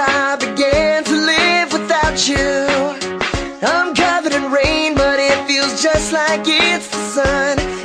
I began to live without you. I'm covered in rain, but it feels just like it's the sun.